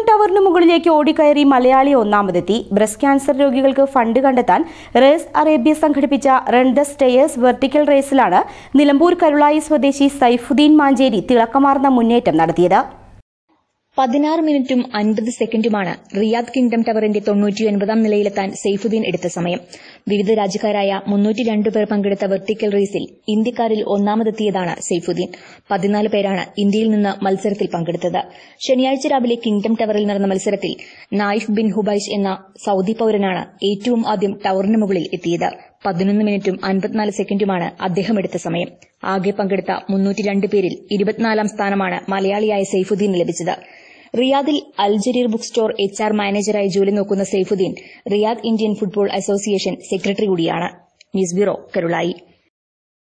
Kingdom ടവറിന് മുകളിലേക്ക് ഓടിക്കയറി മലയാളി ഒന്നാമതെത്തി. ബ്രസ്റ്റ് ക്യാൻസർ രോഗികൾക്ക് ഫണ്ട് കണ്ടെത്താൻ റേസ് അറേബ്യ സംഘടിപ്പിച്ച റൺ ദ സ്റ്റേയേഴ്സ് വെർട്ടിക്കൽ റേസിലാണ് നിലമ്പൂർ കരുളായി സ്വദേശി സൈഫുദ്ദീൻ മാഞ്ചേരി തിളക്കമാർന്ന മുന്നേറ്റം നടത്തിയത്. പതിനാറ് മിനിറ്റും അൻപത് സെക്കൻഡുമാണ് റിയാദ് കിങ്ഡം ടവറിന്റെ തൊണ്ണൂറ്റിയൊൻപതാം നിലയിലെത്താൻ സെയ്ഫുദ്ദീൻ എടുത്ത സമയം. വിവിധ രാജ്യക്കാരായ മുന്നൂറ്റി പേർ പങ്കെടുത്ത വെർട്ടിക്കൽ റേസിൽ ഇന്ത്യക്കാരിൽ ഒന്നാമതെത്തിയതാണ് സെയ്ഫുദ്ദീൻ. പതിനാല് പേരാണ് ഇന്ത്യയിൽ നിന്ന് മത്സരത്തിൽ പങ്കെടുത്തത്. ശനിയാഴ്ച രാവിലെ കിങ്ഡം ടവറിൽ നടന്ന മത്സരത്തിൽ നായിഫ് ബിൻ ഹുബൈഷ് എന്ന സൌദി പൌരനാണ് ഏറ്റവും ആദ്യം ടവറിന് മുകളിൽ എത്തിയത്. പതിനൊന്ന് മിനിറ്റും അൻപത്തിനാല് സെക്കൻഡുമാണ് അദ്ദേഹം എടുത്ത സമയം. ആകെ പങ്കെടുത്ത മുന്നൂറ്റി രണ്ട് പേരിൽ ഇരുപത്തിനാലാം സ്ഥാനമാണ് മലയാളിയായ സെയ്ഫുദ്ദീന് ലഭിച്ചത്. റിയാദിൽ Al Jarir book store H R മാനേജറായി ജോലി നോക്കുന്ന Saifuddin Riyadh Indian football association secretary കൂടിയാണ്. News bureau Karulayi.